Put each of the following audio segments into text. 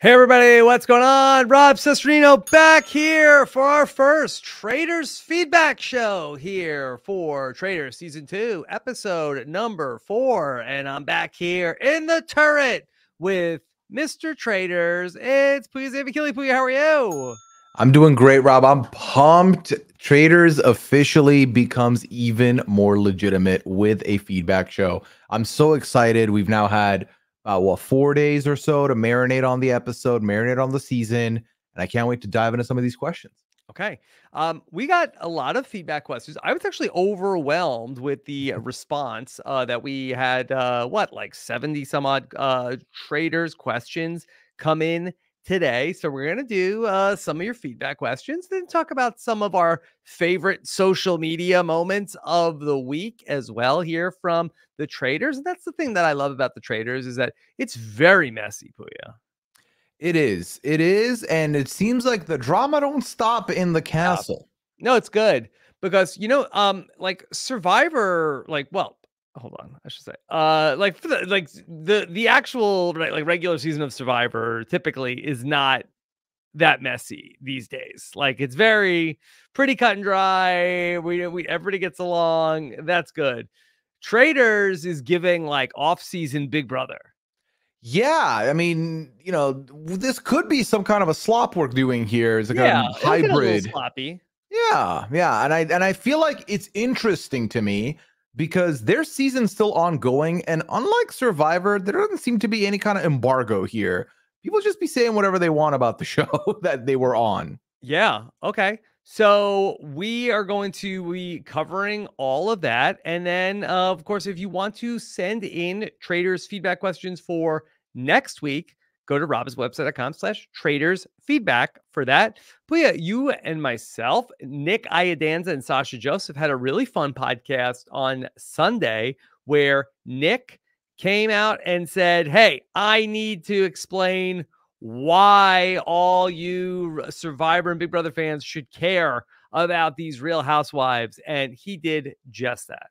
Hey everybody, what's going on? Rob Cesternino back here for our first Traitors Feedback Show here for Traitors Season 2, episode number 4. And I'm back here in the turret with Mr. Traitors. It's Pooya Zavikili. Pooya, how are you? I'm doing great, Rob. I'm pumped. Traitors officially becomes even more legitimate with a feedback show. I'm so excited. We've now had uh, what four days or so to marinate on the episode, marinate on the season, and I can't wait to dive into some of these questions. Okay. Um, we got a lot of feedback questions. I was actually overwhelmed with the response uh, that we had. Uh, what, like 70 some odd uh, traitors questions come in today. So we're going to do uh, some of your feedback questions, then talk about some of our favorite social media moments of the week as well here from the traitors. And that's the thing that I love about the traitors is that it's very messy, Pooya. It is. It is. And it seems like the drama don't stop in the castle. No, it's good because, you know, um, like Survivor, like, well, hold on i should say uh like for the like the the actual like regular season of survivor typically is not that messy these days. Like it's very pretty cut and dry we we everybody gets along that's good. Traitors is giving like off-season big brother. Yeah i mean you know this could be some kind of a slop we're doing here it's like yeah, a hybrid. sloppy. Yeah yeah and i and i feel like it's interesting to me because their season's still ongoing. And unlike Survivor, there doesn't seem to be any kind of embargo here. People just be saying whatever they want about the show that they were on. Yeah. Okay. So we are going to be covering all of that. And then, uh, of course, if you want to send in traitors feedback questions for next week, go to robhaswebsite.com slash traitors feedback for that. But yeah, you and myself, Nick Iadanza and Sasha Joseph had a really fun podcast on Sunday where Nick came out and said, Hey, I need to explain why all you Survivor and Big Brother fans should care about these real housewives. And he did just that.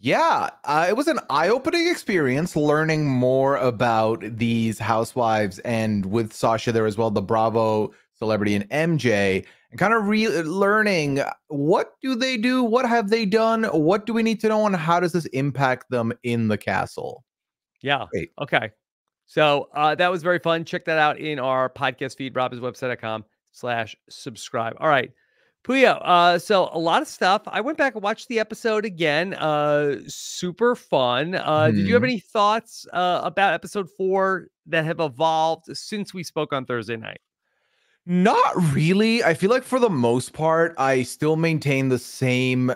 Yeah, uh, it was an eye-opening experience learning more about these housewives, and with Sasha there as well, the Bravo celebrity and MJ, and kind of re- learning what do they do, what have they done, what do we need to know, and how does this impact them in the castle. Yeah. Great. Okay. So uh, that was very fun. Check that out in our podcast feed, robhaswebsite.com slash subscribe. All right. Pooya, uh, so a lot of stuff. I went back and watched the episode again. Uh, super fun. Uh. Did you have mm-hmm. any thoughts uh, about episode four that have evolved since we spoke on Thursday night? Not really. I feel like for the most part, I still maintain the same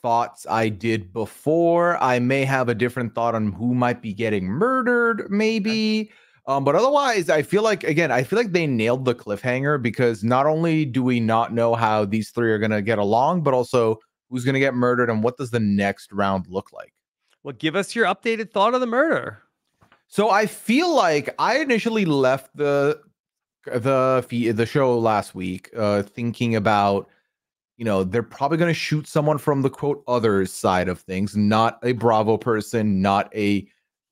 thoughts I did before. I may have a different thought on who might be getting murdered, maybe. Um, but otherwise, I feel like again, I feel like they nailed the cliffhanger because not only do we not know how these three are gonna get along, but also who's gonna get murdered and what does the next round look like. Well, give us your updated thought of the murder. So I feel like I initially left the the the show last week uh thinking about you know they're probably going to shoot someone from the quote others side of things not a bravo person not a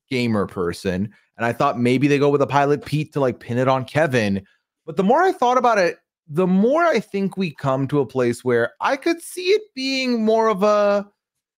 gamer person and I thought maybe they go with a pilot Pete to like pin it on Kevin. But the more I thought about it, the more I think we come to a place where I could see it being more of a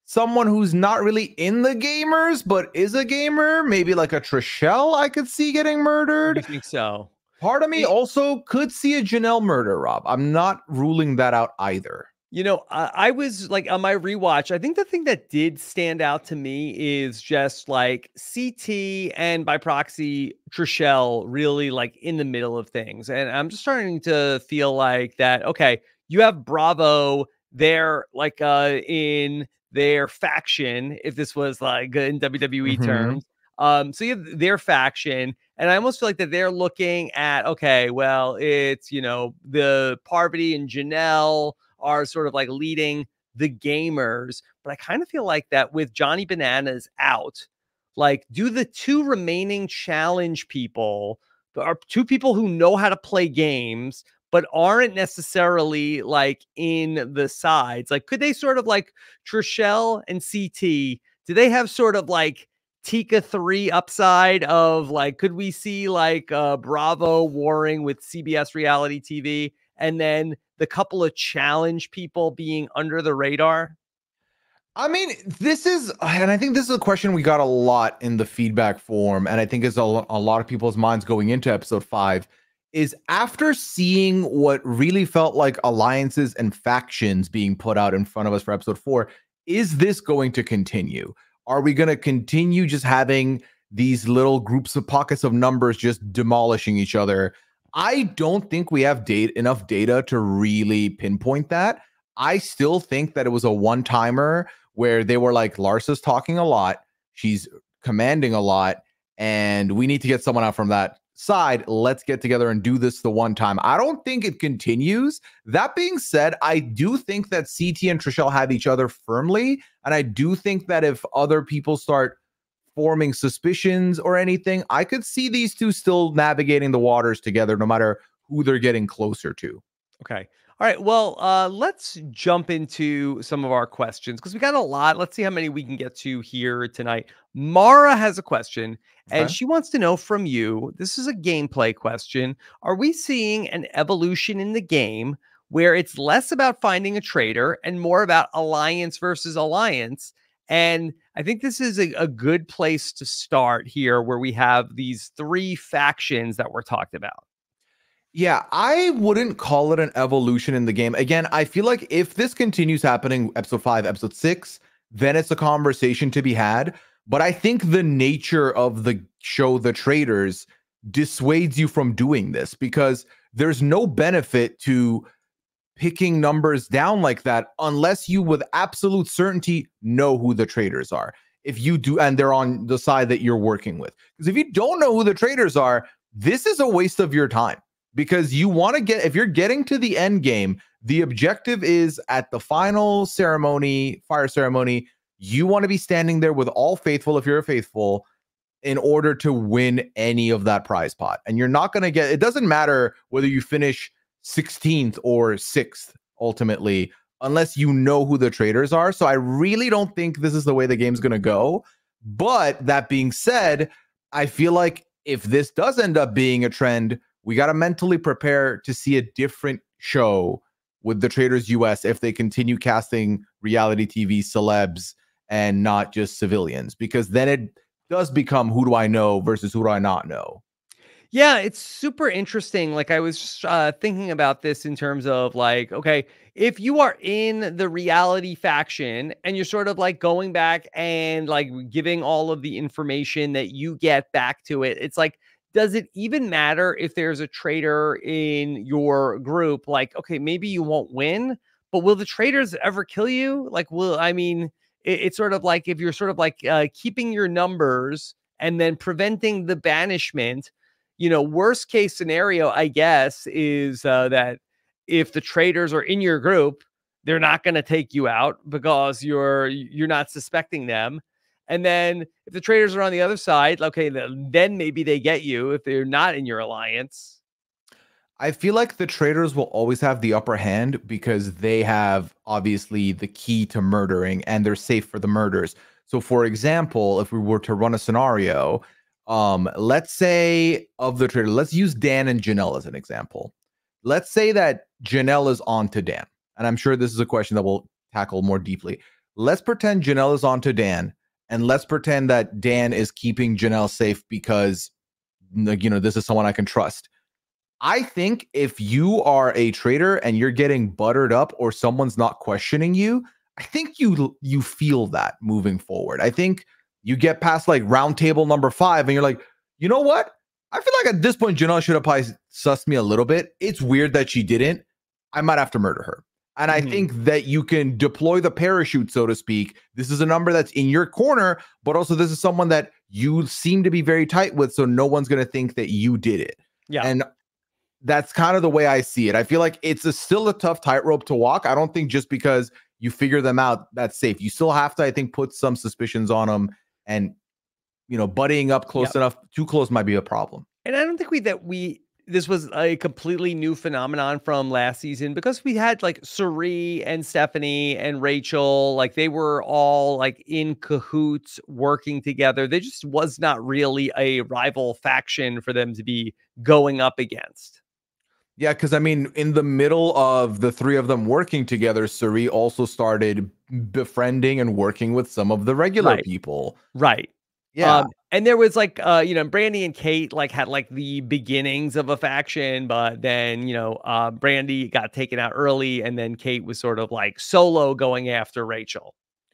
someone who's not really in the gamers but is a gamer, maybe like a Trishelle I could see getting murdered. I think so. Part of me also could see a Janelle murder, Rob. I'm not ruling that out either. You know, I, I, was like on my rewatch. I think the thing that did stand out to me is just like CT and by proxy Trishelle really like in the middle of things. And I'm just starting to feel like that, okay, you have Bravo there, like uh in their faction, if this was like in WWE mm-hmm. terms. Um, so you have their faction, and I almost feel like that they're looking at okay, well, it's you know, the Parvati and Janelle are sort of like leading the gamers. But I kind of feel like that with Johnny Bananas out, like, do the two remaining challenge people are two people who know how to play games, but aren't necessarily like in the sides. Like, could they sort of like Trishelle and CT? Do they have sort of like Tika 3 upside of like, could we see like uh, Bravo warring with CBS reality TV and then the couple of challenge people being under the radar? I mean, this is, and I think this is a question we got a lot in the feedback form, and I think is a, a lot of people's minds going into episode five. Is after seeing what really felt like alliances and factions being put out in front of us for episode four, is this going to continue? Are we going to continue just having these little groups of pockets of numbers just demolishing each other? I don't think we have date enough data to really pinpoint that. I still think that it was a one timer where they were like, Larsa's talking a lot, she's commanding a lot, and we need to get someone out from that side. Let's get together and do this the one time. I don't think it continues. That being said, I do think that CT and Trishelle have each other firmly. And I do think that if other people start forming suspicions or anything, I could see these two still navigating the waters together, no matter who they're getting closer to. Okay. All right. Well, uh, let's jump into some of our questions because we got a lot. Let's see how many we can get to here tonight. Mara has a question okay. and she wants to know from you this is a gameplay question. Are we seeing an evolution in the game where it's less about finding a traitor and more about alliance versus alliance? And I think this is a, a good place to start here where we have these three factions that were talked about. Yeah, I wouldn't call it an evolution in the game. Again, I feel like if this continues happening, episode five, episode six, then it's a conversation to be had. But I think the nature of the show, The Traitors, dissuades you from doing this because there's no benefit to picking numbers down like that unless you, with absolute certainty, know who the traitors are. If you do, and they're on the side that you're working with. Because if you don't know who the traitors are, this is a waste of your time because you want to get if you're getting to the end game, the objective is at the final ceremony, fire ceremony, you want to be standing there with all faithful if you're a faithful in order to win any of that prize pot. And you're not going to get it doesn't matter whether you finish 16th or 6th ultimately unless you know who the traitors are. So I really don't think this is the way the game's going to mm-hmm. go. But that being said, I feel like if this does end up being a trend, we got to mentally prepare to see a different show with the Traitors US if they continue casting reality TV celebs and not just civilians, because then it does become who do I know versus who do I not know. Yeah, it's super interesting. Like I was uh, thinking about this in terms of like, okay, if you are in the reality faction and you're sort of like going back and like giving all of the information that you get back to it, it's like does it even matter if there's a traitor in your group? Like, okay, maybe you won't win, but will the traitors ever kill you? Like, will I mean, it, it's sort of like if you're sort of like uh, keeping your numbers and then preventing the banishment. You know, worst case scenario, I guess, is uh, that if the traitors are in your group, they're not going to take you out because you're you're not suspecting them and then if the traitors are on the other side, okay, then maybe they get you if they're not in your alliance. I feel like the traitors will always have the upper hand because they have obviously the key to murdering and they're safe for the murders. So, for example, if we were to run a scenario, um, let's say of the traitor, let's use Dan and Janelle as an example. Let's say that Janelle is on to Dan, and I'm sure this is a question that we'll tackle more deeply. Let's pretend Janelle is on to Dan and let's pretend that Dan is keeping Janelle safe because you know this is someone I can trust. I think if you are a traitor and you're getting buttered up or someone's not questioning you, I think you you feel that moving forward. I think you get past like round table number five and you're like, you know what? I feel like at this point Janelle should have probably sussed me a little bit. It's weird that she didn't. I might have to murder her. And mm-hmm. I think that you can deploy the parachute, so to speak. This is a number that's in your corner, but also this is someone that you seem to be very tight with. So no one's going to think that you did it. Yeah. And that's kind of the way I see it. I feel like it's a, still a tough tightrope to walk. I don't think just because you figure them out, that's safe. You still have to, I think, put some suspicions on them and, you know, buddying up close yep. enough, too close might be a problem. And I don't think we, that we, this was a completely new phenomenon from last season because we had like Cirie and Stephanie and Rachel, like they were all like in cahoots working together. There just was not really a rival faction for them to be going up against. Yeah, because I mean, in the middle of the three of them working together, Cirie also started befriending and working with some of the regular right. people. Right. Yeah. Um, and there was like uh you know Brandi and Kate like had like the beginnings of a faction but then you know uh Brandi got taken out early and then Kate was sort of like solo going after Rachel.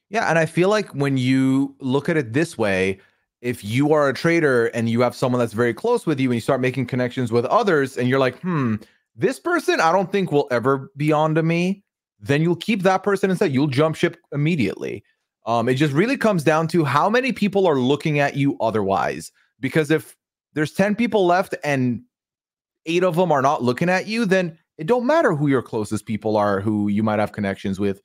Yeah, and I feel like when you look at it this way, if you are a traitor and you have someone that's very close with you and you start making connections with others and you're like, "Hmm, this person I don't think will ever be on to me." Then you'll keep that person instead. You'll jump ship immediately. Um, it just really comes down to how many people are looking at you otherwise. Because if there's 10 people left and eight of them are not looking at you, then it don't matter who your closest people are, who you might have connections with.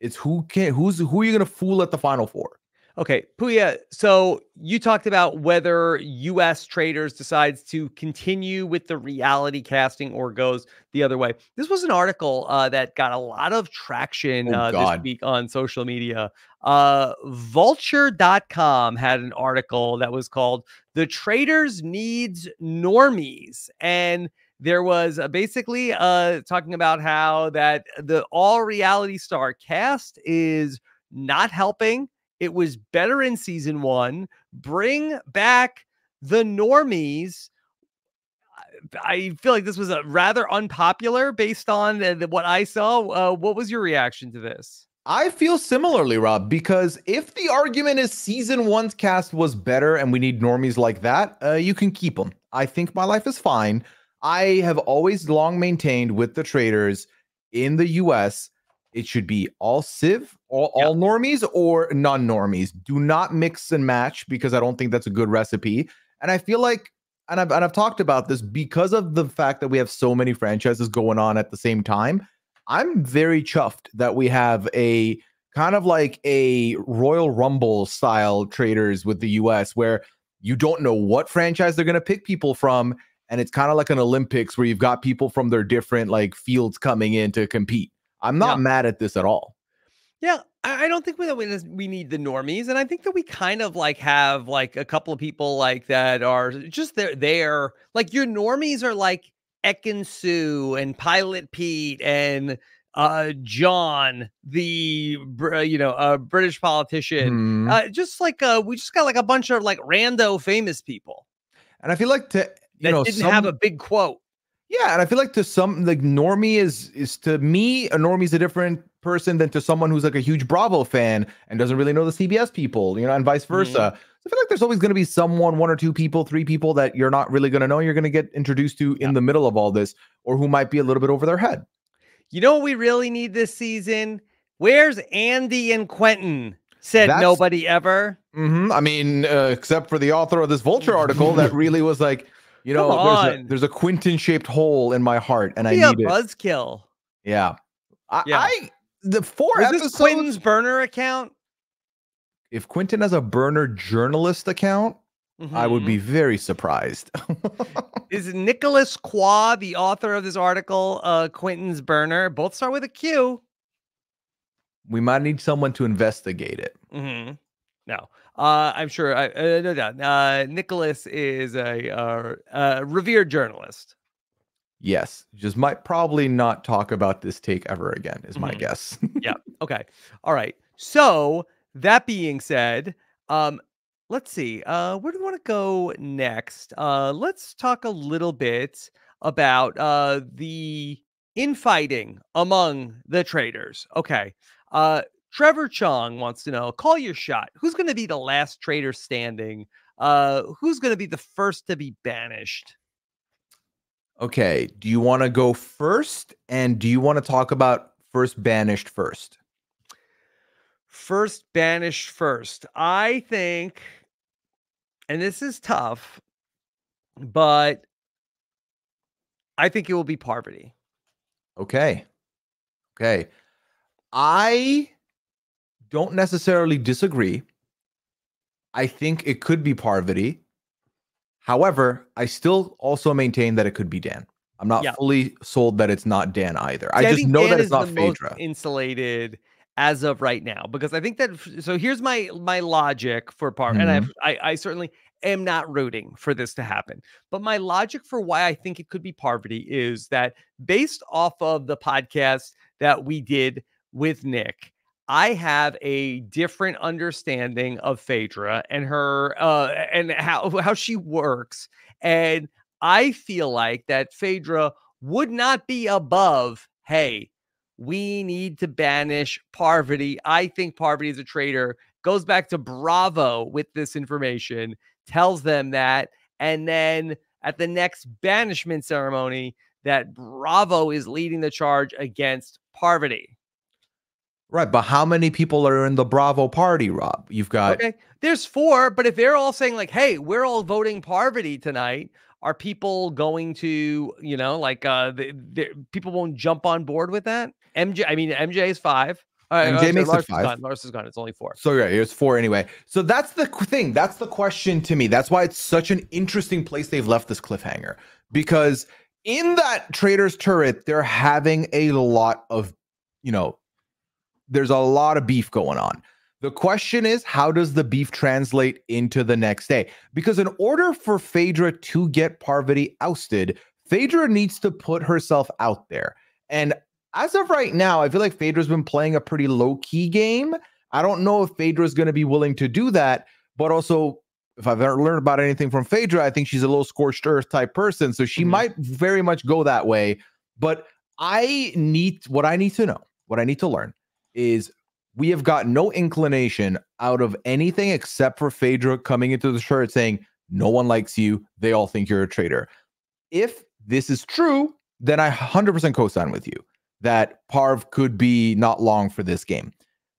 It's who can who's who are you gonna fool at the final four? Okay, Pooya. So you talked about whether U.S. traitors decides to continue with the reality casting or goes the other way. This was an article uh, that got a lot of traction oh, uh, this week on social media. Uh, Vulture.com had an article that was called "The Traitors Needs Normies," and there was uh, basically uh, talking about how that the all reality star cast is not helping it was better in season one. Bring back the normies. I feel like this was a rather unpopular based on the, the, what I saw. Uh, what was your reaction to this? I feel similarly, Rob, because if the argument is season one's cast was better and we need normies like that, uh, you can keep them. I think my life is fine. I have always long maintained with the traitors in the US it should be all civ, all, all normies or non-normies. Do not mix and match because I don't think that's a good recipe. And I feel like, and I've and I've talked about this because of the fact that we have so many franchises going on at the same time. I'm very chuffed that we have a kind of like a Royal Rumble style traitors with the US where you don't know what franchise they're going to pick people from and it's kind of like an Olympics where you've got people from their different like fields coming in to compete. I'm not yeah. mad at this at all. Yeah, I don't think we we need the normies, and I think that we kind of like have like a couple of people like that are just there. There, like your normies are like Ekin-Su and Pilot Pete and uh John, the you know uh British politician. Mm. Uh, just like uh, we just got like a bunch of like rando famous people, and I feel like to you know didn't some... have a big quote. Yeah, and I feel like to some like normie is is to me a normie is a different person than to someone who's like a huge Bravo fan and doesn't really know the CBS people, you know, and vice versa. Mm-hmm. So I feel like there's always going to be someone, one or two people, three people that you're not really going to know. You're going to get introduced to in the middle of all this, or who might be a little bit over their head. You know what we really need this season? Where's Andy and Quentin? Said That's, nobody ever. Mm-hmm. I mean, uh, except for the author of this Vulture article that really was like you know, there's a, there's a Quentin shaped hole in my heart, and Be I need a buzzkill. Yeah, I, yeah. I the four Was episodes. This Quentin's burner account. If Quentin has a burner journalist account, mm-hmm. I would be mm-hmm. very surprised. Is Nicholas Quah the author of this article? Uh, Quentin's burner. Both start with a Q. We might need someone to investigate it. Mm-hmm. No. Uh, I'm sure. I, uh, no doubt. Uh, Nicholas is a, uh, a revered journalist. Yes, just might probably not talk about this take ever again. Is my mm-hmm. guess. yeah. Okay. All right. So that being said, um, let's see. Uh, where do we want to go next? Uh, let's talk a little bit about uh the infighting among the traitors. Okay. Trevor Chong wants to know call your shot. Who's going to be the last traitor standing? Uh, who's going to be the first to be banished? Okay. Do you want to go first? And do you want to talk about first banished first? First banished first. I think, and this is tough, but I think it will be Parvati. Okay. Okay. I don't necessarily disagree. I think it could be Parvati. However, I still also maintain that it could be Dan. I'm not Yeah. fully sold that it's not Dan either. I just think know Dan that it's not Phaedra. insulated as of right now because I think that. So here's my my logic for part, and I've, Mm-hmm. I I certainly am not rooting for this to happen, but my logic for why I think it could be Parvati is that based off of the podcast that we did with Nick. I have a different understanding of Phaedra and her uh and how how she works and I feel like that Phaedra would not be above, hey, we need to banish Parvati. I think Parvati is a traitor. Goes back to Bravo with this information, tells them that, and then at the next banishment ceremony, that Bravo is leading the charge against Parvati. Right, but how many people are in the Bravo party, Rob? You've got Okay, there's four, but if they're all saying like, "Hey, we're all voting Parvati tonight," are people going to, you know, like, uh, the, the people won't jump on board with that? MJ, I mean, MJ is five. Uh, MJ uh, sorry, makes it Lars is five. Gone. Lars is gone. It's only four. So yeah, it's four anyway. So that's the thing. That's the question to me. That's why it's such an interesting place they've left this cliffhanger because in that traitor's turret, they're having a lot of, you know, there's a lot of beef going on. The question is, how does the beef translate into the next day? Because in order for Phaedra to get Parvati ousted, Phaedra needs to put herself out there. And as of right now, I feel like Phaedra's been playing a pretty low key game. I don't know if Phaedra's going to be willing to do that, but also if I've ever learned about anything from Phaedra, I think she's a little scorched earth type person. So she Mhm. might very much go that way. But I need what I need to know, what I need to learn is we have got no inclination out of anything except for Phaedra coming into the shirt saying, No one likes you. They all think you're a traitor. If this is true, then I 100% co sign with you that Parv could be not long for this game.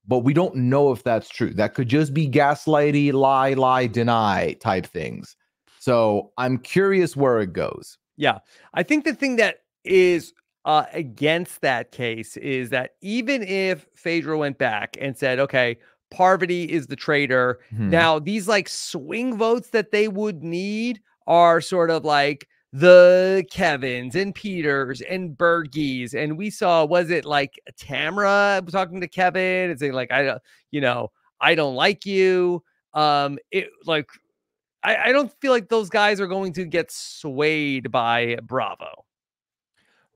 But we don't know if that's true. That could just be gaslighty, lie, lie, deny type things. So I'm curious where it goes. Yeah. I think the thing that is uh, against that case is that even if Phaedra went back and said, okay, Parvati is the traitor, Hmm. now these like swing votes that they would need are sort of like the Kevins and Peters and Bergies. And we saw, was it like Tamara talking to Kevin and saying, like, I don't, you know, I don't like you. Um, it like I, I don't feel like those guys are going to get swayed by Bravo.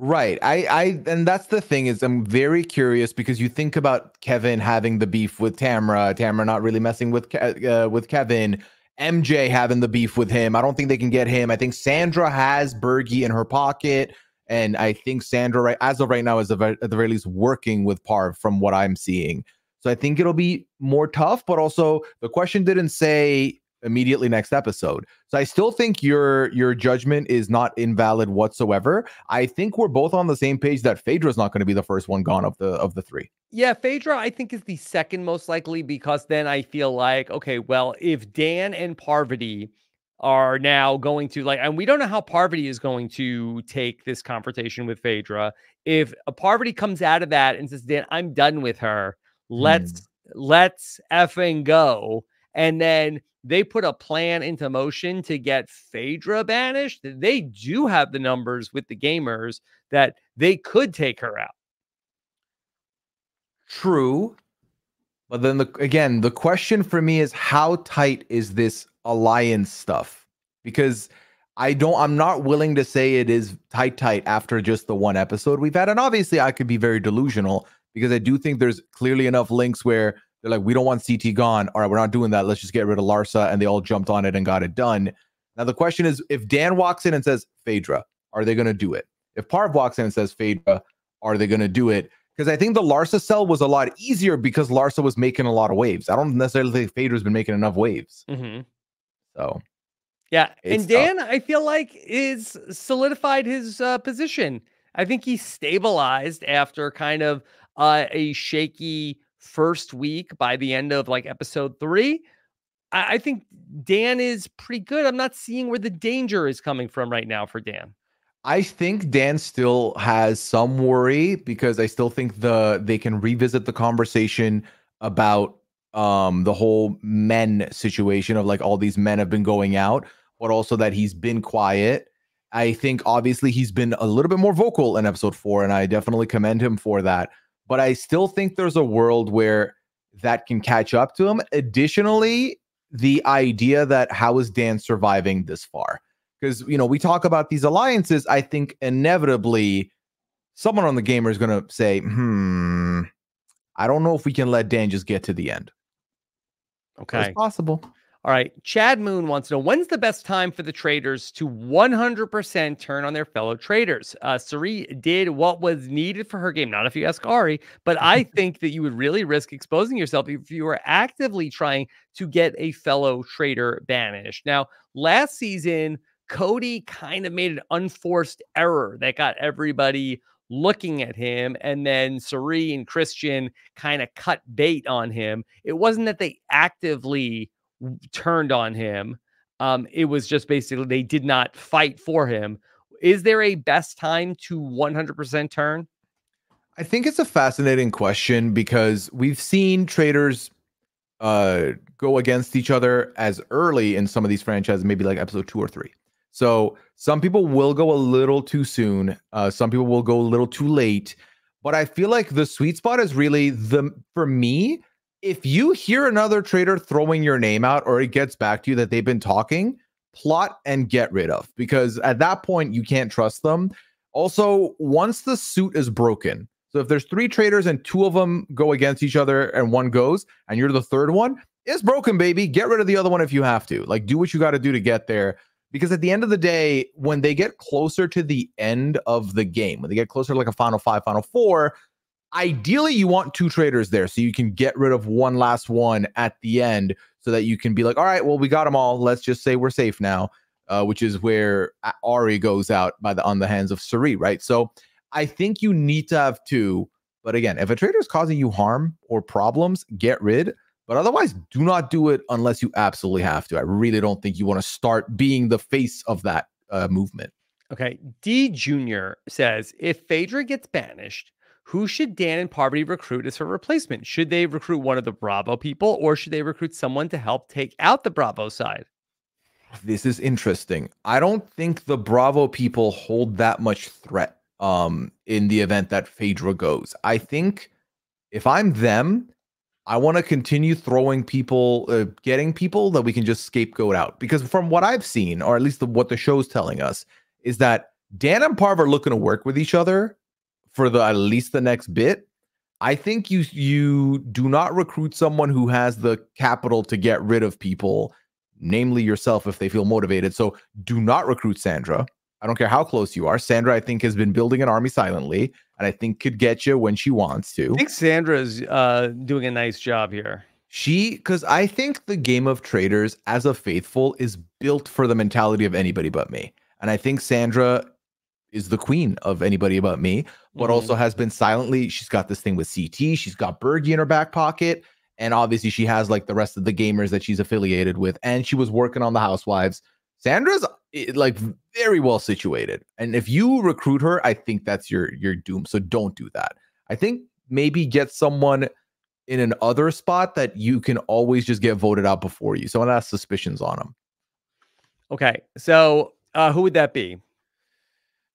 Right. I, I, and that's the thing is I'm very curious because you think about Kevin having the beef with Tamara, Tamara not really messing with uh, with Kevin, MJ having the beef with him. I don't think they can get him. I think Sandra has Bergie in her pocket, and I think Sandra, right as of right now, is at the very least working with Parv from what I'm seeing. So I think it'll be more tough, but also the question didn't say immediately next episode. So I still think your your judgment is not invalid whatsoever. I think we're both on the same page that Phaedra's not going to be the first one gone of the of the three. Yeah, Phaedra, I think, is the second most likely because then I feel like, okay, well, if Dan and Parvati are now going to like, and we don't know how Parvati is going to take this confrontation with Phaedra. If a Parvati comes out of that and says, Dan, I'm done with her, hmm. let's let's effing go. And then they put a plan into motion to get Phaedra banished. They do have the numbers with the gamers that they could take her out. True. But then the again, the question for me is how tight is this alliance stuff? Because I don't I'm not willing to say it is tight tight after just the one episode we've had. And obviously I could be very delusional because I do think there's clearly enough links where they're like, we don't want CT gone. All right, we're not doing that. Let's just get rid of Larsa. And they all jumped on it and got it done. Now the question is if Dan walks in and says Phaedra, are they gonna do it? If Parv walks in and says Phaedra, are they gonna do it? Because I think the Larsa sell was a lot easier because Larsa was making a lot of waves. I don't necessarily think Phaedra's been making enough waves. Mm-hmm. So Yeah, and Dan, I feel like is solidified his uh, position. I think he's stabilized after kind of uh, a shaky first week. By the end of like episode three, I, I think Dan is pretty good. I'm not seeing where the danger is coming from right now for Dan. I think Dan still has some worry because I still think the they can revisit the conversation about um the whole men situation of like all these men have been going out. but also that he's been quiet. I think obviously he's been a little bit more vocal in episode four, and I definitely commend him for that. But I still think there's a world where that can catch up to him. Additionally, the idea that how is Dan surviving this far? Because you know we talk about these alliances. I think inevitably someone on the gamer is going to say, "Hmm, I don't know if we can let Dan just get to the end." Okay, it's possible. All right. Chad Moon wants to know when's the best time for the traitors to 100% turn on their fellow traitors? Uh, did what was needed for her game. Not if you ask Arie, but I think that you would really risk exposing yourself if you were actively trying to get a fellow traitor banished. Now, last season, Cody kind of made an unforced error that got everybody looking at him. And then Cirie and Christian kind of cut bait on him. It wasn't that they actively turned on him. Um, it was just basically they did not fight for him. Is there a best time to 100% turn? I think it's a fascinating question because we've seen traitors uh, go against each other as early in some of these franchises, maybe like episode two or three. So some people will go a little too soon. Uh, some people will go a little too late. But I feel like the sweet spot is really the for me if you hear another traitor throwing your name out or it gets back to you that they've been talking, plot and get rid of because at that point you can't trust them. Also, once the suit is broken, so if there's three traitors and two of them go against each other and one goes and you're the third one, it's broken, baby. Get rid of the other one if you have to. Like, do what you got to do to get there. Because at the end of the day, when they get closer to the end of the game, when they get closer to like a final five, final four, Ideally, you want two traitors there so you can get rid of one last one at the end so that you can be like, all right, well, we got them all. Let's just say we're safe now, uh, which is where Arie goes out by the on the hands of Cirie, right? So I think you need to have two. But again, if a traitor is causing you harm or problems, get rid. But otherwise, do not do it unless you absolutely have to. I really don't think you want to start being the face of that uh, movement. Okay. D Junior says if Phaedra gets banished, who should Dan and Parvati recruit as her replacement? Should they recruit one of the Bravo people or should they recruit someone to help take out the Bravo side? This is interesting. I don't think the Bravo people hold that much threat um in the event that Phaedra goes. I think if I'm them, I want to continue throwing people, uh, getting people that we can just scapegoat out. Because from what I've seen, or at least the, what the show's telling us, is that Dan and Parv are looking to work with each other for the at least the next bit. I think you you do not recruit someone who has the capital to get rid of people, namely yourself, if they feel motivated. So do not recruit Sandra. I don't care how close you are. Sandra, I think, has been building an army silently, and I think could get you when she wants to. I think Sandra's uh, doing a nice job here. She, because I think the game of traitors as a faithful is built for the mentality of anybody but me. And I think Sandra is the queen of anybody but me, but mm-hmm. also has been silently. She's got this thing with CT. She's got Bergie in her back pocket. And obviously, she has like the rest of the gamers that she's affiliated with. And she was working on the Housewives. Sandra's like very well situated. And if you recruit her, I think that's your your doom. So don't do that. I think maybe get someone in an other spot that you can always just get voted out before you. Someone has suspicions on them. Okay. So uh, who would that be?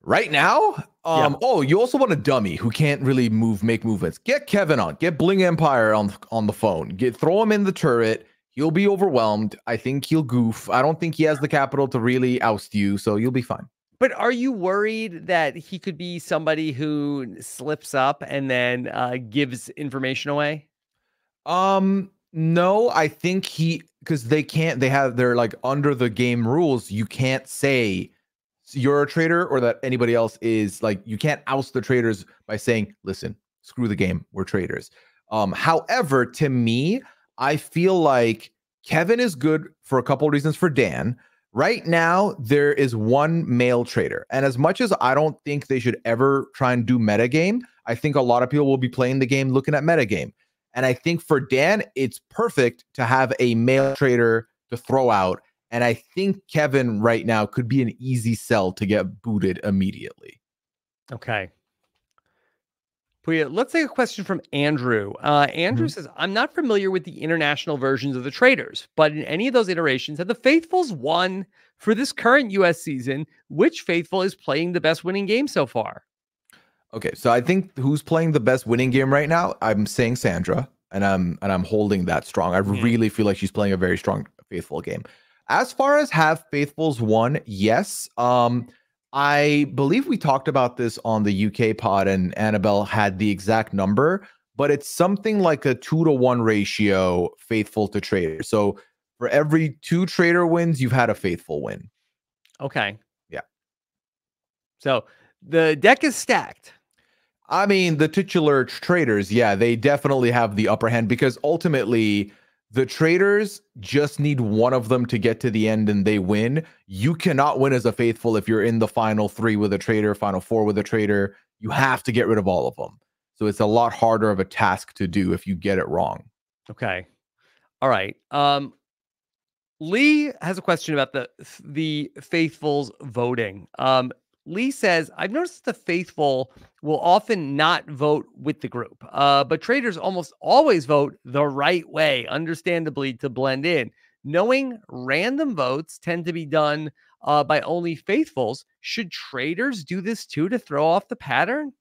Right now, um, yeah. oh, you also want a dummy who can't really move, make movements. Get Kevin on, get Bling Empire on on the phone. Get throw him in the turret. He'll be overwhelmed. I think he'll goof. I don't think he has the capital to really oust you, so you'll be fine. But are you worried that he could be somebody who slips up and then uh, gives information away? Um, no, I think he because they can't. They have they're like under the game rules. You can't say you're a traitor or that anybody else is like you can't oust the traitors by saying listen screw the game we're traitors. Um however to me i feel like kevin is good for a couple of reasons for dan. Right now there is one male traitor and as much as i don't think they should ever try and do metagame i think a lot of people will be playing the game looking at metagame. And i think for dan it's perfect to have a male traitor to throw out and I think Kevin right now could be an easy sell to get booted immediately. Okay. Pooya, let's take a question from Andrew. Uh, Andrew Mhm. says, I'm not familiar with the international versions of the traitors, but in any of those iterations, have the faithfuls won for this current US season? Which faithful is playing the best winning game so far? Okay, so I think who's playing the best winning game right now? I'm saying Sandra, and I'm and I'm holding that strong. I Mhm. really feel like she's playing a very strong faithful game. As far as have faithfuls won, yes. Um, I believe we talked about this on the UK pod, and Annabelle had the exact number, but it's something like a two to one ratio faithful to traitor. So for every two traitor wins, you've had a faithful win. Okay. Yeah. So the deck is stacked. I mean, the titular traitors, yeah, they definitely have the upper hand because ultimately the traitors just need one of them to get to the end and they win. You cannot win as a faithful if you're in the final three with a traitor, final four with a traitor. You have to get rid of all of them. So it's a lot harder of a task to do if you get it wrong. Okay. All right. Um Lee has a question about the the faithfuls voting. Um Lee says, I've noticed the faithful will often not vote with the group, uh, but traitors almost always vote the right way, understandably, to blend in. Knowing random votes tend to be done uh, by only faithfuls, should traitors do this too to throw off the pattern?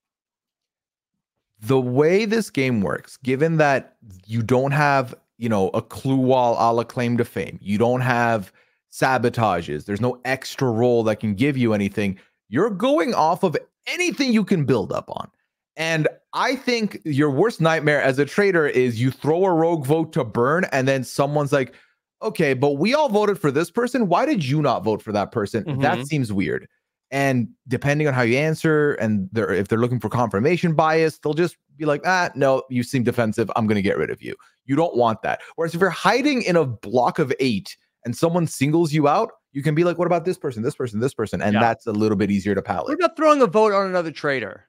the way this game works, given that you don't have, you know, a clue wall a la claim to fame, you don't have sabotages, there's no extra role that can give you anything, you're going off of anything you can build up on. And I think your worst nightmare as a traitor is you throw a rogue vote to burn, and then someone's like, okay, but we all voted for this person. Why did you not vote for that person? That Mhm. seems weird. And depending on how you answer, and they're if they're looking for confirmation bias, they'll just be like, ah, no, you seem defensive. I'm gonna get rid of you. You don't want that. Whereas if you're hiding in a block of eight and someone singles you out, you can be like, what about this person, this person, this person? And Yeah. that's a little bit easier to palate. What about throwing a vote on another traitor?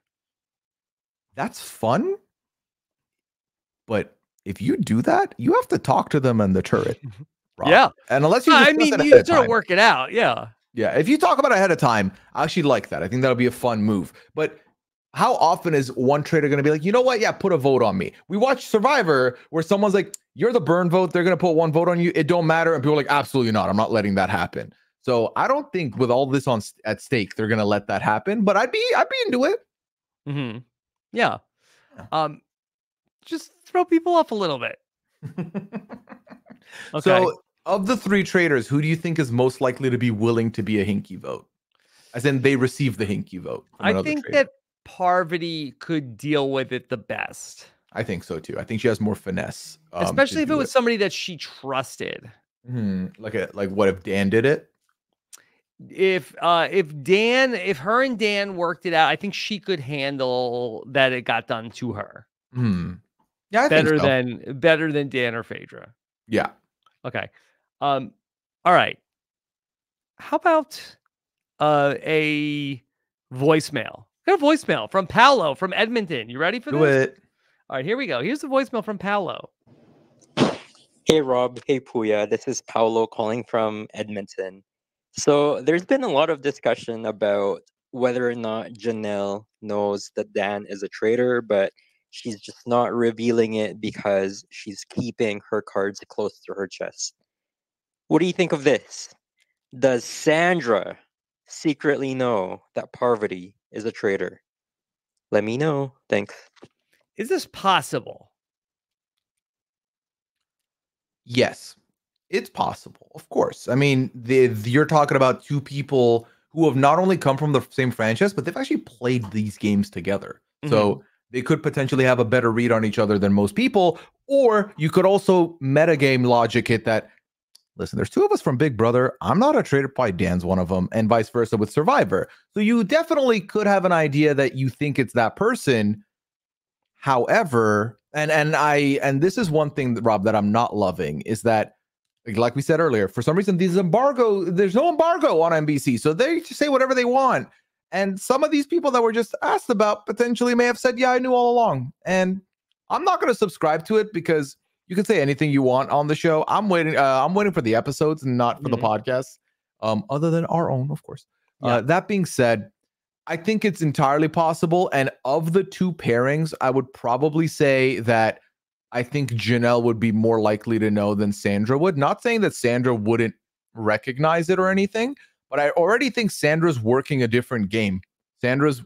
That's fun. But if you do that, you have to talk to them in the turret. Rob. Yeah. And unless you I mean, you sort of work it out. Yeah. Yeah, if you talk about it ahead of time, I actually like that. I think that'll be a fun move. But how often is one traitor going to be like, you know what? Yeah, put a vote on me. We watch Survivor where someone's like, you're the burn vote. They're going to put one vote on you. It don't matter. And people are like, absolutely not. I'm not letting that happen. So I don't think with all this on at stake, they're going to let that happen. But I'd be, I'd be into it. hmm Yeah. Um, just throw people off a little bit. Okay. So of the three traitors, who do you think is most likely to be willing to be a hinky vote? As in, they receive the hinky vote. I think traitor. that Parvati could deal with it the best, I think so too. I think she has more finesse, um, especially if it was somebody that she trusted. Hmm, like a like what if Dan did it? If uh if Dan, if her and Dan worked it out, I think she could handle that it got done to her Hmm. Yeah, I better think so. than better than Dan or Phaedra. yeah. Okay. Um, all right. How about uh a voicemail? Got a voicemail from Paolo from Edmonton. You ready for Do this? it. All right, here we go. Here's the voicemail from Paolo. Hey Rob, hey Pooya, this is Paolo calling from Edmonton. So there's been a lot of discussion about whether or not Janelle knows that Dan is a traitor, but she's just not revealing it because she's keeping her cards close to her chest. What do you think of this? Does Sandra secretly know that Parvati is a traitor? Let me know. Thanks. Is this possible? Yes, it's possible. Of course. I mean, the, you're talking about two people who have not only come from the same franchise, but they've actually played these games together. So mm-hmm. they could potentially have a better read on each other than most people. Or you could also metagame logic it that, listen, there's two of us from Big Brother. I'm not a traitor. probably Dan's one of them, and vice versa with Survivor. So you definitely could have an idea that you think it's that person. However, and and I and this is one thing, Rob, that I'm not loving is that like- we said earlier, for some reason, these embargo, there's no embargo on NBC. So they just say whatever they want. And some of these people that were just asked about potentially may have said, Yeah, I knew all along. And I'm not going to subscribe to it because you can say anything you want on the show. I'm waiting, uh, I'm waiting for the episodes and not for Mhm. the podcast. Um, other than our own, of course. Yeah. Uh, that being said, I think it's entirely possible. And of the two pairings, I would probably say that I think Janelle would be more likely to know than Sandra would. Not saying that Sandra wouldn't recognize it or anything, but I already think Sandra's working a different game. Sandra's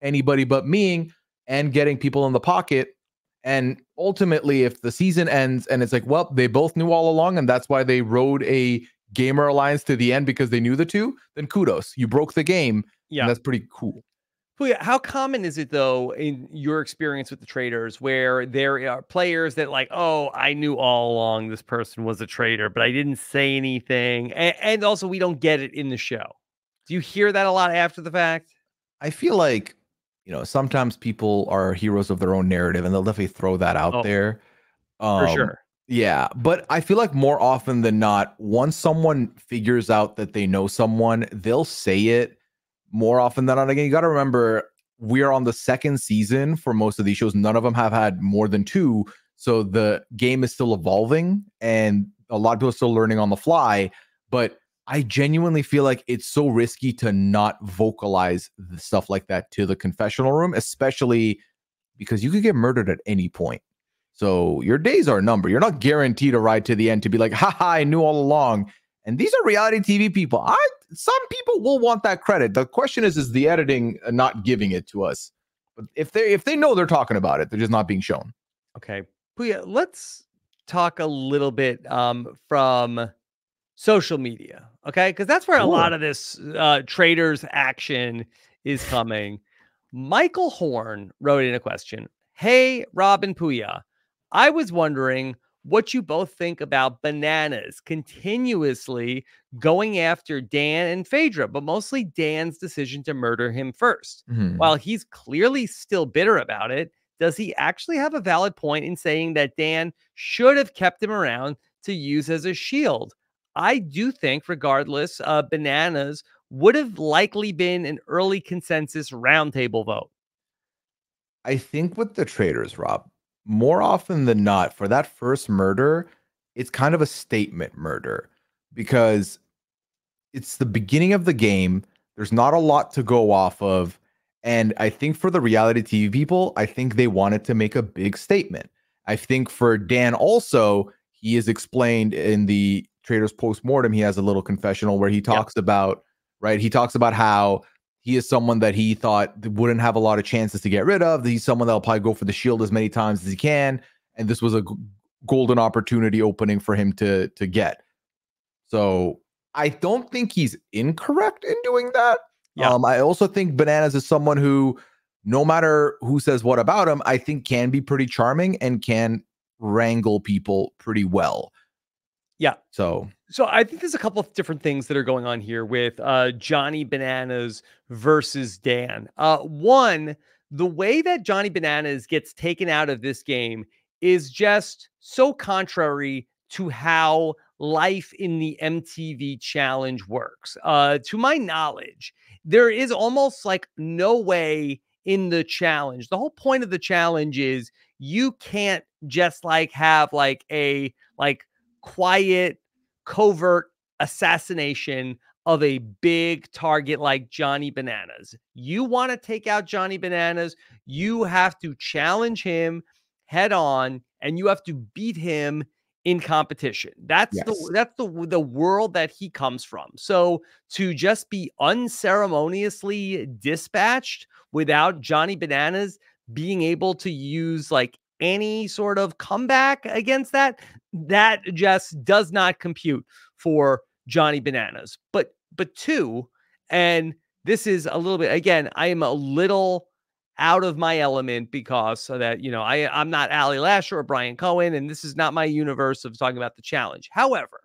anybody but me and getting people in the pocket. And ultimately, if the season ends and it's like, well, they both knew all along, and that's why they rode a gamer alliance to the end because they knew the two, then kudos. You broke the game. Yeah. that's pretty cool. How common is it though in your experience with the traitors where there are players that like, oh, I knew all along this person was a traitor, but I didn't say anything, and, and also we don't get it in the show. Do you hear that a lot after the fact? I feel like you know sometimes people are heroes of their own narrative, and they'll definitely throw that out oh, there. Um, for sure. Yeah, but I feel like more often than not, once someone figures out that they know someone, they'll say it more often than not. Again, you got to remember we are on the second season for most of these shows. None of them have had more than two, so the game is still evolving, and a lot of people are still learning on the fly. But I genuinely feel like it's so risky to not vocalize the stuff like that to the confessional room, especially because you could get murdered at any point. So your days are numbered. You're not guaranteed a ride to the end to be like, ha ha, I knew all along. And these are reality TV people. I some people will want that credit. The question is, is the editing not giving it to us? But if they if they know they're talking about it, they're just not being shown. Okay. Pooya, let's talk a little bit um, from social media. Okay. Because that's where cool. a lot of this uh, traitors action is coming. Michael Horn wrote in a question Hey, Robin Pooya, I was wondering what you both think about bananas continuously going after Dan and Phaedra, but mostly Dan's decision to murder him 1st mm-hmm. While he's clearly still bitter about it, does he actually have a valid point in saying that Dan should have kept him around to use as a shield? I do think, regardless, uh, bananas would have likely been an early consensus roundtable vote. I think with the traitors, Rob, more often than not, for that first murder, it's kind of a statement murder because it's the beginning of the game. There's not a lot to go off of. And I think for the reality TV people, I think they wanted to make a big statement. I think for Dan also, he is explained in the Traitors Postmortem, he has a little confessional where he talks yep. about, right? He talks about how he is someone that he thought wouldn't have a lot of chances to get rid of. He's someone that'll probably go for the shield as many times as he can, and this was a golden opportunity opening for him to to get. So I don't think he's incorrect in doing that. Yeah. Um, I also think Bananas is someone who, no matter who says what about him, I think can be pretty charming and can wrangle people pretty well. Yeah. So so I think there's a couple of different things that are going on here with uh, Johnny Bananas versus Dan. Uh, one, the way that Johnny Bananas gets taken out of this game is just so contrary to how life in the MTV challenge works. Uh, to my knowledge, there is almost like no way in the challenge. The whole point of the challenge is you can't just like have like a like quiet, covert assassination of a big target like Johnny Bananas. You want to take out Johnny Bananas, you have to challenge him head on and you have to beat him in competition. That's yes. the that's the the world that he comes from. So to just be unceremoniously dispatched without Johnny Bananas being able to use like any sort of comeback against that, that just does not compute for Johnny Bananas. But but two, and this is a little bit again, I am a little out of my element because so that you know I I'm not Ali Lasher or Brian Cohen, and this is not my universe of talking about the challenge. However,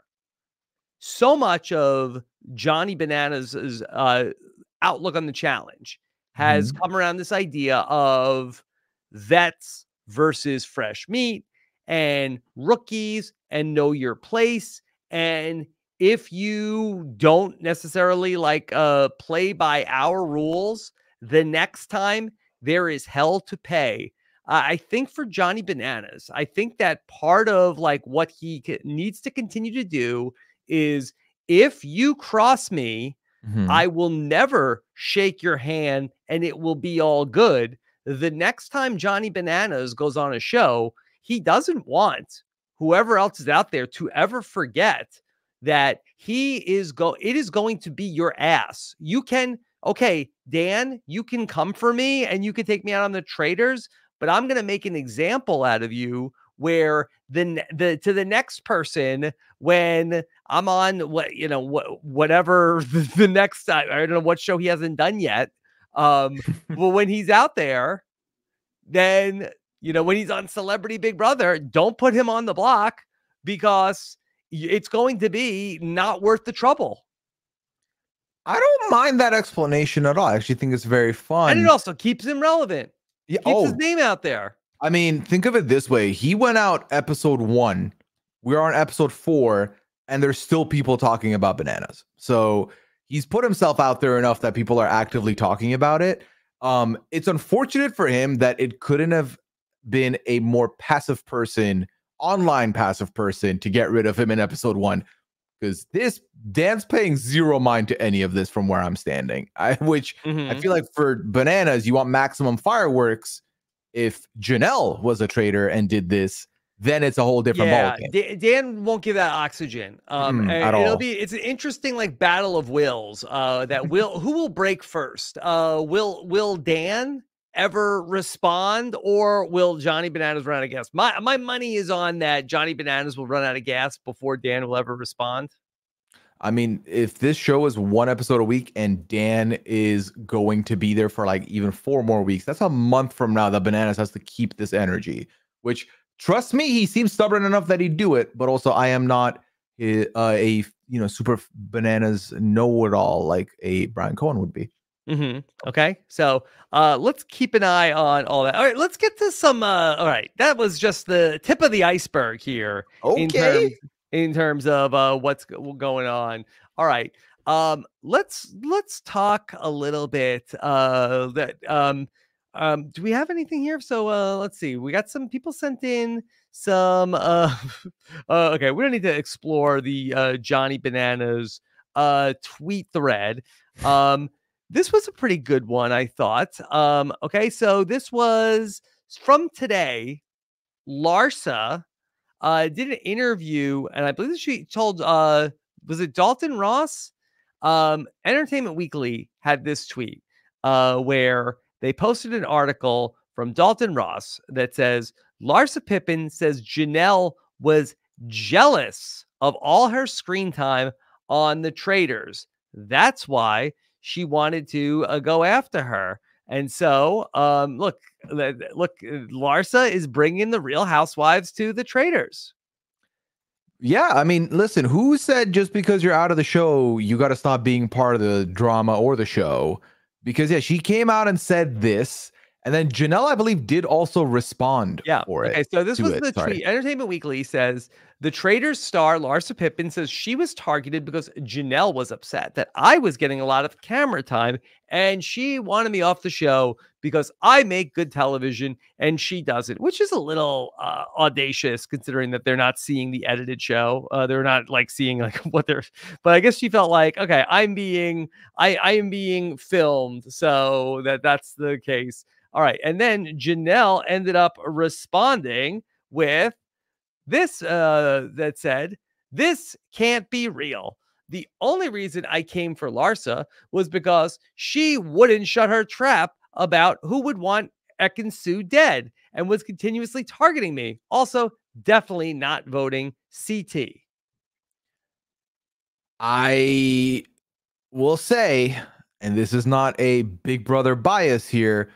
so much of Johnny Bananas' uh, outlook on the challenge has mm-hmm. come around this idea of vets versus fresh meat and rookies and know your place. And if you don't necessarily like uh, play by our rules, the next time there is hell to pay. Uh, I think for Johnny Bananas, I think that part of like what he needs to continue to do is if you cross me, Mhm. I will never shake your hand and it will be all good. The next time Johnny Bananas goes on a show, he doesn't want whoever else is out there to ever forget that he is go it is going to be your ass. You can okay, Dan, you can come for me and you can take me out on the traitors, but I'm going to make an example out of you where the the to the next person when I'm on what you know what whatever the, the next I, I don't know what show he hasn't done yet. Um, but when he's out there, then you know when he's on Celebrity Big Brother, don't put him on the block because it's going to be not worth the trouble. I don't mind that explanation at all. I actually think it's very fun. And it also keeps him relevant. Yeah, Keeps oh, his name out there. I mean, think of it this way. He went out episode one. We're on episode four, and there's still people talking about bananas. So he's put himself out there enough that people are actively talking about it. Um, it's unfortunate for him that it couldn't have been a more passive person, online passive person, to get rid of him in episode one. Because this Dan's paying zero mind to any of this from where I'm standing. I which I Mhm. feel like for bananas, you want maximum fireworks. If Janelle was a traitor and did this, then it's a whole different yeah, ballgame. Dan won't give that oxygen. Um, Mm, at it'll all. be it's an interesting like battle of wills. Uh, that will who will break first? Uh, will will Dan ever respond, or will Johnny Bananas run out of gas? My my money is on that Johnny Bananas will run out of gas before Dan will ever respond. I mean, if this show is one episode a week and Dan is going to be there for like even four more weeks, that's a month from now that Bananas has to keep this energy. Which, trust me, he seems stubborn enough that he'd do it. But also, I am not a, uh, a you know super Bananas know it all like a Brian Cohen would be. hmm Okay, so uh, let's keep an eye on all that. All right, let's get to some. Uh, all right, that was just the tip of the iceberg here. in terms in terms of uh what's going on. All right. Um let's let's talk a little bit uh that um um do we have anything here? So uh let's see. We got some people sent in some uh, uh okay, we don't need to explore the uh Johnny Bananas uh tweet thread. Um this was a pretty good one, I thought. Um okay, so this was from today. Larsa uh, did an interview, and I believe she told uh, was it Dalton Ross? Um, Entertainment Weekly had this tweet uh, where they posted an article from Dalton Ross that says Larsa Pippen says Janelle was jealous of all her screen time on the traitors. That's why she wanted to uh, go after her. And so, um, look, look, Larsa is bringing the Real Housewives to the traitors. Yeah, I mean, listen, who said just because you're out of the show, you got to stop being part of the drama or the show? Because yeah, she came out and said mm-hmm. this, and then Janelle, I believe, did also respond Yeah. for Okay. it. So this was it, the sorry. tweet. Entertainment Weekly says the Traitors star Larsa Pippen says she was targeted because Janelle was upset that I was getting a lot of camera time and she wanted me off the show because I make good television and she doesn't, which is a little uh, audacious considering that they're not seeing the edited show. Uh, they're not like seeing like what they're, but I guess she felt like, okay, I'm being, I, I am being filmed. So that that's the case. All right. And then Janelle ended up responding with this uh, that said, This can't be real. The only reason I came for Larsa was because she wouldn't shut her trap about who would want Ekin-Su dead and was continuously targeting me. Also, definitely not voting CT. I will say, and this is not a big brother bias here,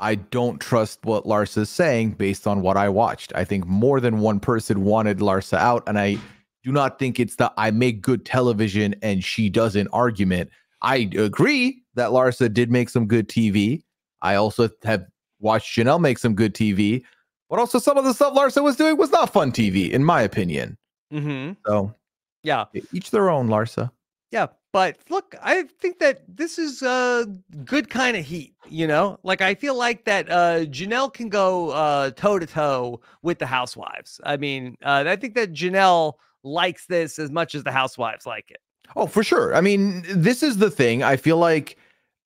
I don't trust what Larsa is saying based on what I watched. I think more than one person wanted Larsa out, and I do not think it's the I make good television and she doesn't argument. I agree that Larsa did make some good TV. I also have watched Janelle make some good TV, but also some of the stuff Larsa was doing was not fun TV, in my opinion. Mm-hmm. So Yeah. each their own, Larsa. Yeah, but look, I think that this is a good kind of heat, you know? Like I feel like that uh Janelle can go uh toe to toe with the housewives. I mean, uh I think that Janelle likes this as much as the housewives like it. Oh, for sure. I mean, this is the thing. I feel like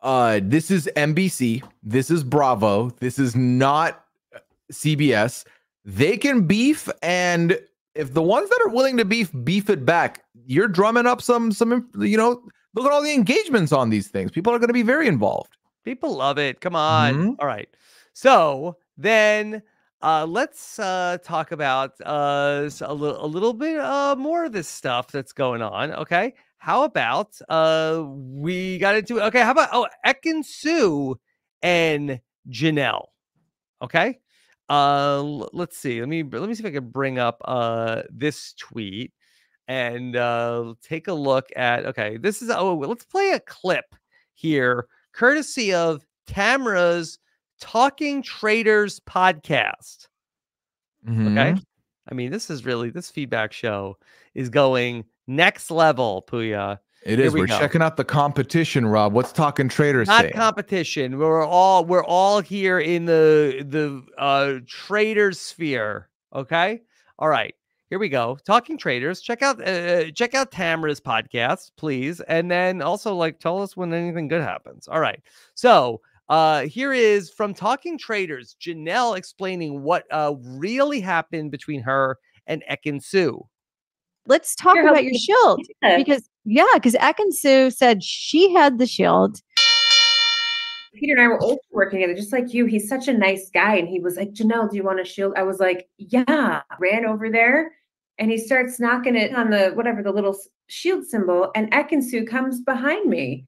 uh this is NBC, this is Bravo, this is not uh, CBS. They can beef and if the ones that are willing to beef beef it back, you're drumming up some some you know, look at all the engagements on these things. People are going to be very involved. People love it. Come on. Mhm. All right. So then uh let's uh talk about uh a little a little bit uh more of this stuff that's going on. Okay. How about uh we got into it? okay, how about oh Ekin-Su and Janelle? Okay. Uh l- let's see. Let me let me see if I can bring up uh this tweet and uh take a look at okay, this is oh let's play a clip here courtesy of Tamra's Talking Traitors podcast. Okay. Mhm. I mean, this is really this feedback show is going next level, Pooya. It is. we We're go. checking out the competition, Rob. What's talking traitors Not saying? competition. We're all we're all here in the the uh traitor sphere. Okay. All right. Here we go. Talking traitors. Check out uh, check out Tamara's podcast, please, and then also like tell us when anything good happens. All right. So uh here is from Talking Traitors, Janelle explaining what uh really happened between her and Ekin-Su. Let's talk Here, help about your shield Yeah. because yeah, because Ekin-Su said she had the shield. Peter and I were also working together, just like you. He's such a nice guy. And he was like, Janelle, do you want a shield? I was like, yeah. Ran over there and he starts knocking it on the whatever the little shield symbol. And Ekin-Su comes behind me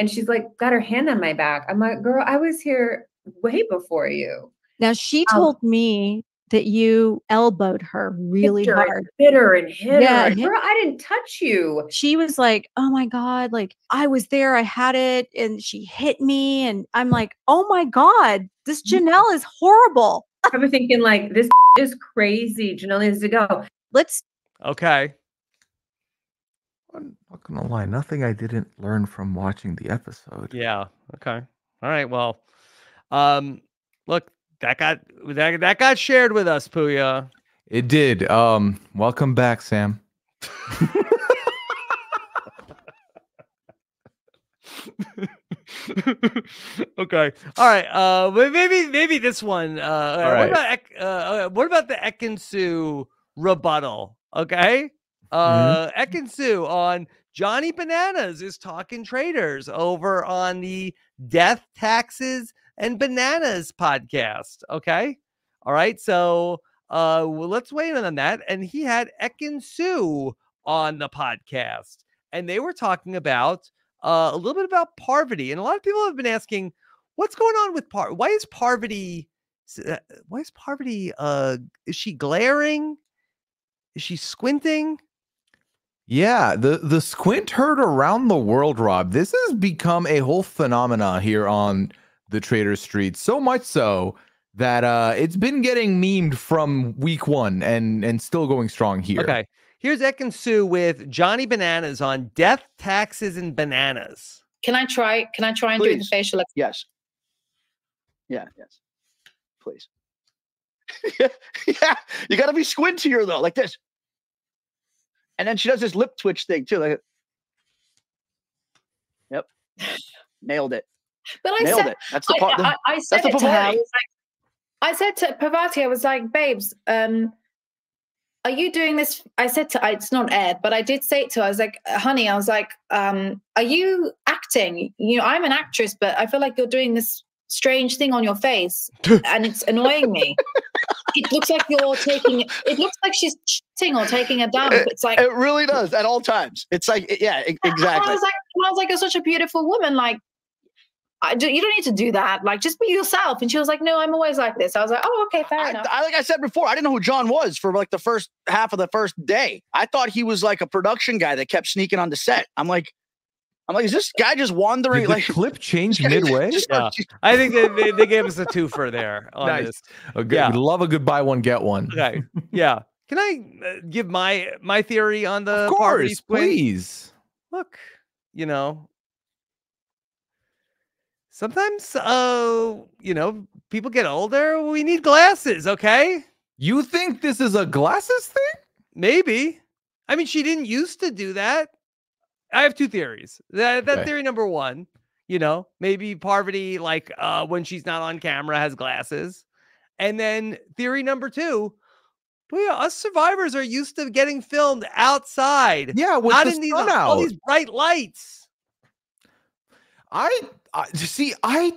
and she's like, got her hand on my back. I'm like, girl, I was here way before you. Now she Um, told me that you elbowed her really Hit her hard. Hit her and hit Yeah, her. And, Girl, I didn't touch you. She was like, "Oh my god, like I was there, I had it and she hit me and I'm like, "Oh my god, this Mm-hmm. Janelle is horrible." I was thinking, like, this is crazy. Janelle needs to go. Let's Okay. I'm not gonna lie, nothing I didn't learn from watching the episode. Yeah. Okay. All right. Well, um, look, that got that that got shared with us, Pooya. It did. Um, welcome back, Sam. okay. All right. Uh, but maybe maybe this one. Uh, uh, what about uh, uh, what about the Ekin-Su rebuttal? Okay. Uh, Ekin-Su on Johnny Bananas is talking traitors over on the Death Taxes and Bananas podcast. Okay. All right. So uh, well, let's wait on that. And he had Ekin-Su on the podcast, and they were talking about uh, a little bit about Parvati. And a lot of people have been asking, what's going on with Par? Why is Parvati? uh, Why is Parvati? Uh, is she glaring? Is she squinting? Yeah, the the squint heard around the world, Rob. This has become a whole phenomena here on the Trader Street. So much so that uh it's been getting memed from week one and and still going strong here. Okay. Here's Ekin-Su with Johnny Bananas on death, taxes, and bananas. Can I try? Can I try and do the facial? Yes. Yeah, yes. Please. yeah, you got to be squintier though, like this. And then she does this lip twitch thing too. Like, yep, nailed it. But I Nailed said, it. That's the part. I, I said the it to her. I was like, I said to Parvati, I was like, babes, um, are you doing this? I said to, it's not aired, but I did say it to her. I was like, honey, I was like, um, are you acting? You know, I'm an actress, but I feel like you're doing this strange thing on your face and it's annoying me. it looks like you're taking, it looks like she's cheating or taking a dump. It- It's like, It really does at all times. It's like, it- yeah, exactly. I was like, I was like, you're such a beautiful woman. Like, I, do- you don't need to do that. Like, just be yourself. And she was like, no, I'm always like this. I was like, oh, okay, fair I, enough. I- like I said before, I didn't know who John was for like the first half of the first day. I thought he was like a production guy that kept sneaking on the set. I'm like, I'm like, is this guy just wandering? Did the Like, clip change midway? just- Yeah. I think they, they, they gave us a twofer there on Nice. this. A good, Yeah. Love a good buy one get one. Okay. Yeah. Can I uh, give my my theory on the of course, please. look, you know, sometimes, uh, you know, people get older. We need glasses, okay? You think this is a glasses thing? Maybe. I mean, she didn't used to do that. I have two theories. That, that Okay. theory number one, you know, maybe Parvati, like uh, when she's not on camera, has glasses. And then theory number two, well, yeah, us survivors are used to getting filmed outside, Yeah, with not the in these sun all these bright lights. I, I see. I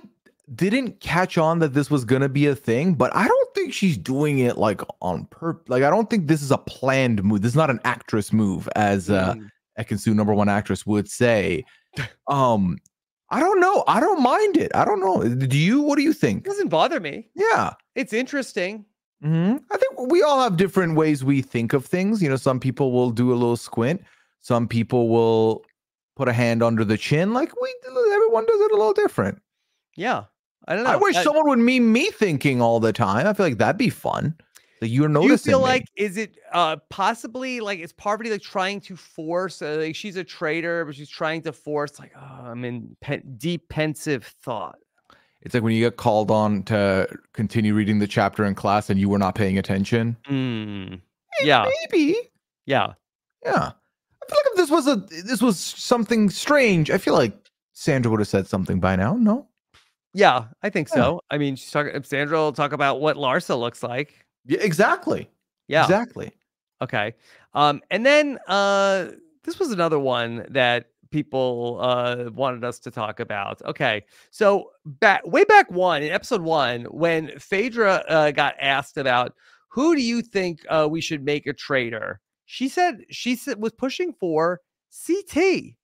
didn't catch on that this was gonna be a thing, but I don't think she's doing it like on purpose. Like I don't think this is a planned move. This is not an actress move, as uh, Mm. Ekin-Su number one actress would say. Um, I don't know. I don't mind it. I don't know. Do you? What do you It think? doesn't bother me. Yeah. It's interesting. hmm I think we all have different ways we think of things. You know, some people will do a little squint. Some people will put a hand under the chin. Like we, everyone does it a little different. Yeah. I don't know. I wish Uh, someone would meme me thinking all the time. I feel like that'd be fun. Like you're Do you feel me. like is it uh possibly like is Parvati like trying to force uh, like she's a traitor but she's trying to force like oh I'm in pen- deep pensive thought. it's like when you get called on to continue reading the chapter in class and you were not paying attention. Mm, yeah, Maybe. yeah. Yeah. I feel like if this was a this was something strange, I feel like Sandra would have said something by now. No. Yeah, I think Yeah. so. I mean, she's talking Sandra will talk about what Larsa looks like. Yeah, exactly. Yeah. Exactly. Okay. Um, and then uh this was another one that people uh wanted us to talk about. Okay. So back way back one in episode one, when Phaedra uh, got asked about who do you think uh we should make a traitor, she said she said was pushing for CT.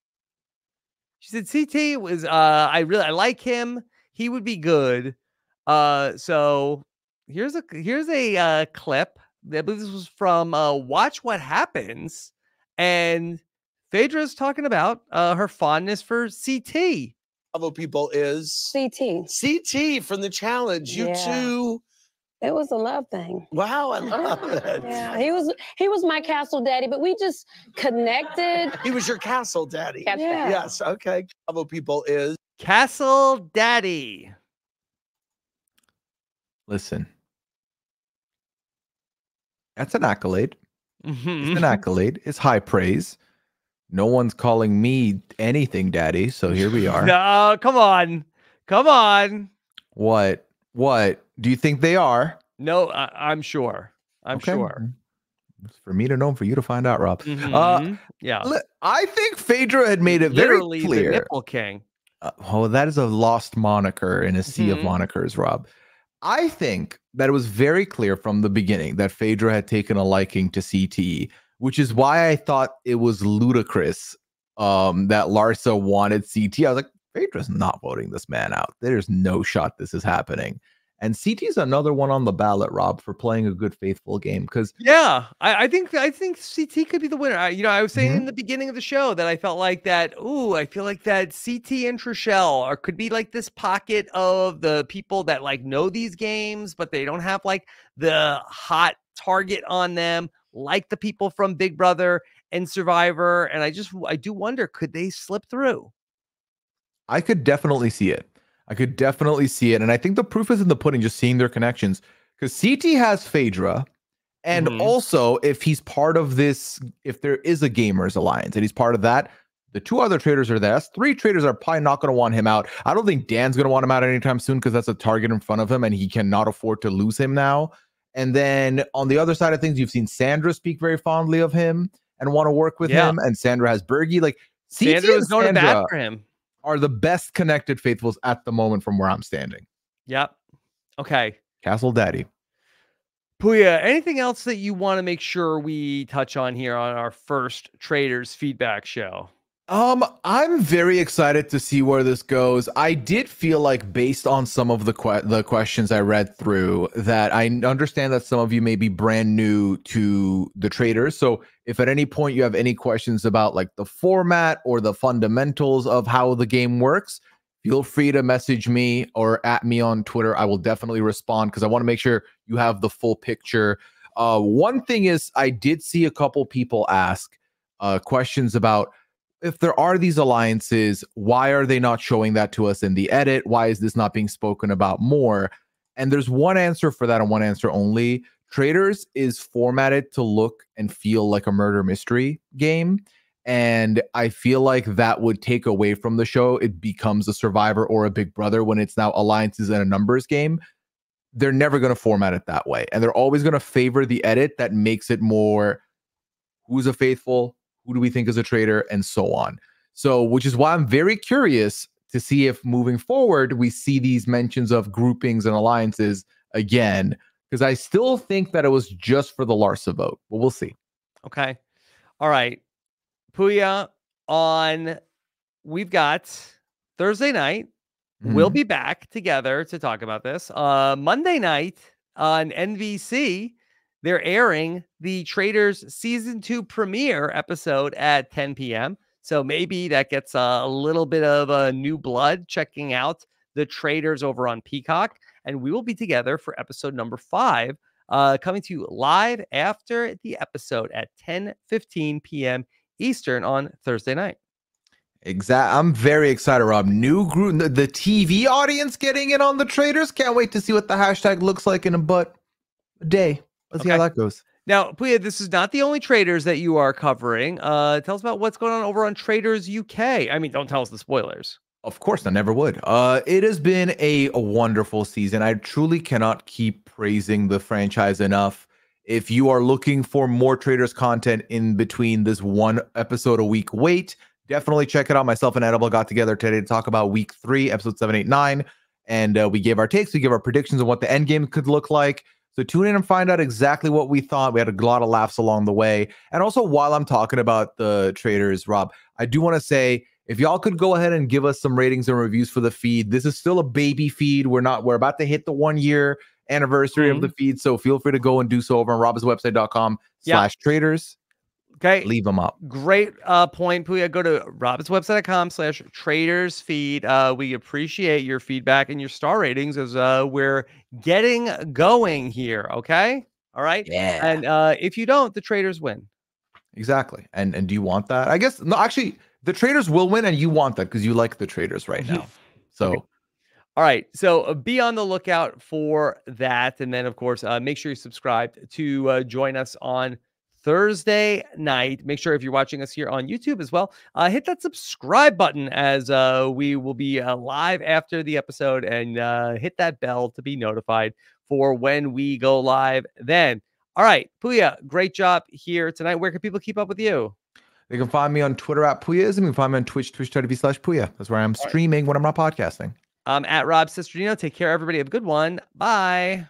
She said CT was uh I really I like him. He would be good. Uh so here's a here's a uh clip. I believe this was from uh Watch What Happens. And Phaedra's talking about uh her fondness for CT. Bravo people is CT. CT from the challenge. You Yeah. two. It was a love thing. Wow, I love it. Yeah, he was he was my castle daddy, but we just connected. He was your castle daddy. Catch that. Yes. Okay. Bravo people is Castle Daddy. Listen. That's an accolade. It's Mhm. an accolade. It's high praise. No one's calling me anything, daddy. So here we are. No, come on. Come on. What? What? Do you think they are? No, I, I'm sure. I'm Okay. sure. It's for me to know and for you to find out, Rob. Uh, Mhm. yeah. I think Phaedra had made it very Literally the nipple king. Uh, oh, that is a lost moniker in a sea Mhm. of monikers, Rob. I think that it was very clear from the beginning that Phaedra had taken a liking to CT, which is why I thought it was ludicrous um, that Larsa wanted CT. I was like, Phaedra's not voting this man out. There's no shot this is happening. And CT is another one on the ballot, Rob, for playing a good, faithful game. Because Yeah, I, I think I think CT could be the winner. I, you know, I was saying Mhm. in the beginning of the show that I felt like that. Ooh, I feel like that CT and Trishelle or could be like this pocket of the people that like know these games, but they don't have like the hot target on them, like the people from Big Brother and Survivor. And I just I do wonder, could they slip through? I could definitely see it. I could definitely see it. And I think the proof is in the pudding, just seeing their connections. Because CT has Phaedra. And Mhm. also, if he's part of this, if there is a Gamers Alliance and he's part of that, the two other traders are there. That's three traders are probably not going to want him out. I don't think Dan's going to want him out anytime soon because that's a target in front of him and he cannot afford to lose him now. And then on the other side of things, you've seen Sandra speak very fondly of him and want to work with Yeah. him. And Sandra has Bergie. Like, CT Sandra and was going to bat for him. Are the best connected faithfuls at the moment from where I'm standing. Yep. Okay. Castle Daddy. Pooya, anything else that you want to make sure we touch on here on our first traitors feedback show? Um, I'm very excited to see where this goes. I did feel like, based on some of the que- the questions I read through, that I understand that some of you may be brand new to the traders. So, if at any point you have any questions about like the format or the fundamentals of how the game works, feel free to message me or at me on Twitter. I will definitely respond because I want to make sure you have the full picture. Uh, one thing is, I did see a couple people ask uh, questions about if there are these alliances, why are they not showing that to us in the edit? Why is this not being spoken about more? And there's one answer for that and one answer only. Traitors is formatted to look and feel like a murder mystery game. And I feel like that would take away from the show. It becomes a survivor or a big brother when it's now alliances and a numbers game. They're never going to format it that way. And they're always going to favor the edit that makes it more who's a faithful, who do we think is a traitor, and so on. So, which is why I'm very curious to see if moving forward we see these mentions of groupings and alliances again, because I still think that it was just for the Larsa vote, but we'll see. Okay. All right. Pooya on we've got Thursday night. We'll Mhm. be back together to talk about this. Uh Monday night on NBC, they're airing the Traitors season 2 premiere episode at 10 p.m. So maybe that gets a little bit of a new blood checking out the Traitors over on Peacock and we will be together for episode number 5 uh, coming to you live after the episode at 10 15 p.m. Eastern on Thursday night. Exact. I'm very excited, Rob. New group, the, TV audience getting in on the traitors. Can't wait to see what the hashtag looks like in a but a day. Let's see how that goes. Now, Pooya, this is not the only traitors that you are covering. Uh, tell us about what's going on over on Traitors UK. I mean, don't tell us the spoilers. Of course, I never would. Uh, it has been a, a wonderful season. I truly cannot keep praising the franchise enough. If you are looking for more traitors content in between this one episode a week wait, definitely check it out. Myself and Edible got together today to talk about week three, episode seven, eight, nine, and uh, we gave our takes. We gave our predictions on what the end game could look like. So tune in and find out exactly what we thought. We had a lot of laughs along the way. And also, while I'm talking about the traitors, Rob, I do want to say if y'all could go ahead and give us some ratings and reviews for the feed. This is still a baby feed. We're not, we're about to hit the one year anniversary of the mm-hmm. feed. So feel free to go and do so over on robhasawebsite.com Yeah. slash traitors. Okay. Leave them up. Great uh, point, Pooya. Go to robhasawebsite.com slash traitors feed. Uh, we appreciate your feedback and your star ratings as uh, we're getting going here. Okay. All right. Yeah. And uh, if you don't, the traitors win. Exactly. And and do you want that? I guess no, actually the traitors will win and you want that because you like the traitors right now. So All right. So uh, be on the lookout for that. And then, of course, uh, make sure you subscribe to uh, join us on Thursday night. Make sure if you're watching us here on YouTube as well, uh, hit that subscribe button as uh, we will be uh, live after the episode and uh, hit that bell to be notified for when we go live then. All right. Pooya, great job here tonight. Where can people keep up with you? they can find me on Twitter at Puyas and you can find me on Twitch, twitch.tv slash Pooya. That's where I'm streaming when I'm not podcasting. I'm at Rob Cesternino. Take care, everybody. Have a good one. Bye.